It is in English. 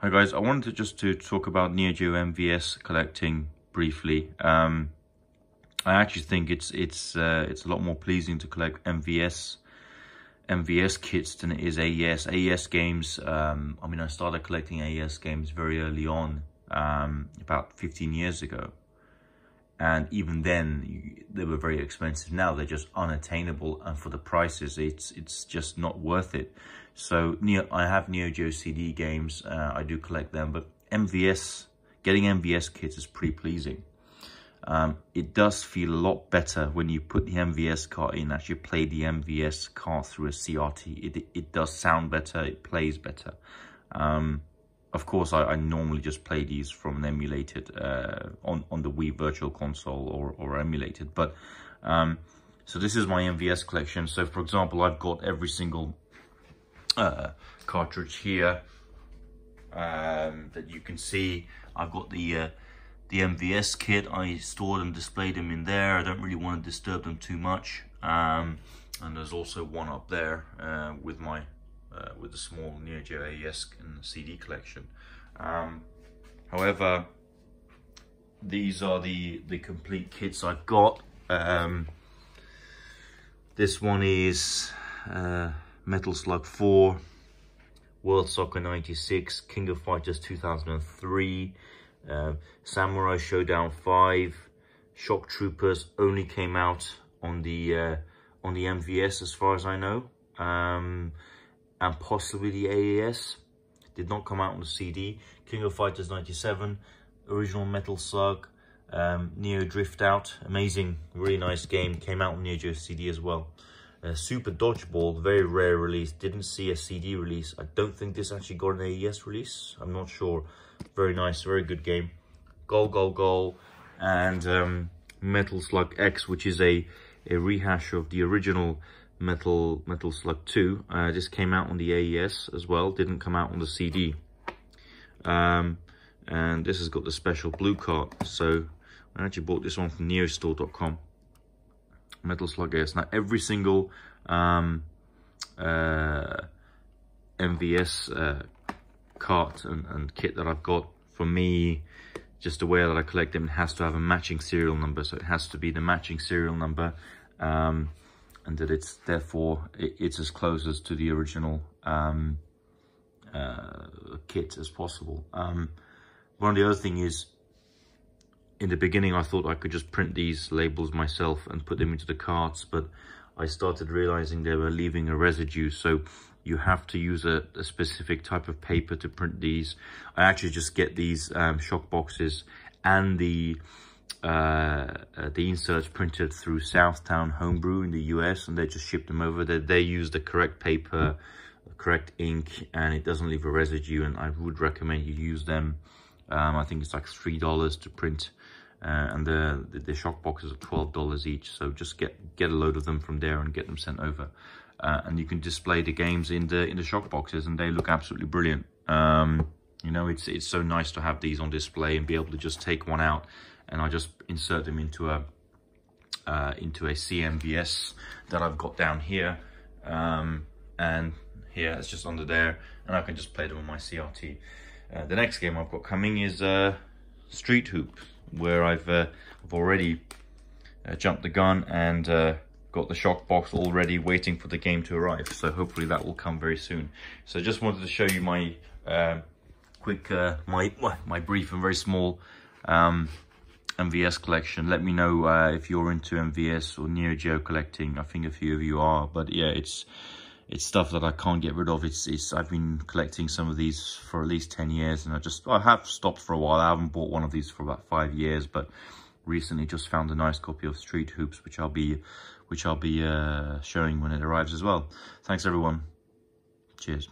Hi guys, I wanted to just to talk about Neo Geo MVS collecting briefly. Um, I actually think it's it's uh, it's a lot more pleasing to collect MVS MVS kits than it is AES. AES games, um, I mean, I started collecting AES games very early on, um, about 15 years ago. And even then, they were very expensive. Now they're just unattainable, and for the prices, it's it's just not worth it. So Neo, I have Neo Geo CD games. Uh, I do collect them, but MVS, getting MVS kits is pretty pleasing. Um, it does feel a lot better when you put the MVS card in, actually play the MVS card through a CRT. It, it does sound better, it plays better. Um, of course, I, I, normally just play these from an emulated, uh, on, on the Wii Virtual Console or, or emulated. But, um, so this is my MVS collection. So for example, I've got every single uh, cartridge here um, that you can see. I've got the uh, the MVS kit. I stored and displayed them in there. I don't really want to disturb them too much. Um, and there's also one up there uh, with my uh, with the small Neo Geo AES and CD collection. Um, however, these are the the complete kits I've got. Um, this one is uh, Metal Slug 4, World Soccer 96, King of Fighters 2003, um, Samurai Shodown 5, Shock Troopers only came out on the uh, on the MVS as far as I know. Um, and possibly the AES. Did not come out on the CD. King of Fighters 97, original Metal Slug, um, Neo Drift Out. Amazing, really nice game. Came out on Neo Geo CD as well. Uh, Super Dodgeball, very rare release. Didn't see a CD release. I don't think this actually got an AES release. I'm not sure. Very nice, very good game. Goal, goal, goal. And um, Metal Slug X, which is a, a rehash of the original Metal Metal Slug 2. Uh, this came out on the AES as well. Didn't come out on the CD. Um, and this has got the special blue card. So I actually bought this one from neostore.com. Metal Slug X. Now every single um, uh, MVS uh, cart and, and kit that I've got for me just the way that I collect them has to have a matching serial number so it has to be the matching serial number um, and that it's therefore it, it's as close as to the original um, uh, kit as possible um, one of the other thing is in the beginning I thought I could just print these labels myself and put them into the carts but I started realizing they were leaving a residue so you have to use a, a, specific type of paper to print these. I actually just get these um, shock boxes and the the inserts printed through Southtown Homebrew in the US and they just ship them over. They, they use the correct paper, the correct ink and it doesn't leave a residue and I would recommend you use them. Um, I think it's like $3 to print uh, and the, the, the shock boxes are $12 each. So just get, get a load of them from there and get them sent over uh, and you can display the games in the in the shock boxes and they look absolutely brilliant um, you know it's it's so nice to have these on display and be able to just take one out and I just insert them into a uh, into a CMVS that I've got down here um, and here it's just under there and I can just play them on my CRT uh, the next game I've got coming is uh, Street Hoop where I've uh, I've already uh, jumped the gun and uh, got the shock box already waiting for the game to arrive. So hopefully that will come very soon. So I just wanted to show you my quick, uh, my, my brief and very small um, MVS collection. Let me know uh, if you're into MVS or Neo Geo collecting. I think a few of you are, but yeah, it's it's stuff that I can't get rid of. It's, it's I've been collecting some of these for at least 10 years and I just, I have stopped for a while. I haven't bought one of these for about five years, but recently just found a nice copy of Street Hoops, which I'll be which I'll be uh, showing when it arrives as well. Thanks everyone. Cheers.